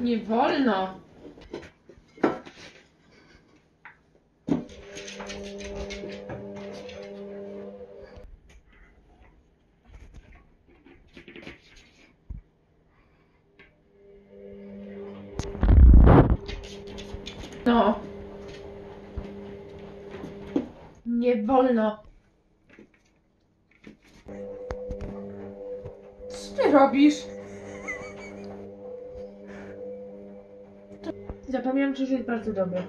Nie wolno. No. Nie wolno. Co ty robisz? Zapomniałam, że jest bardzo dobre.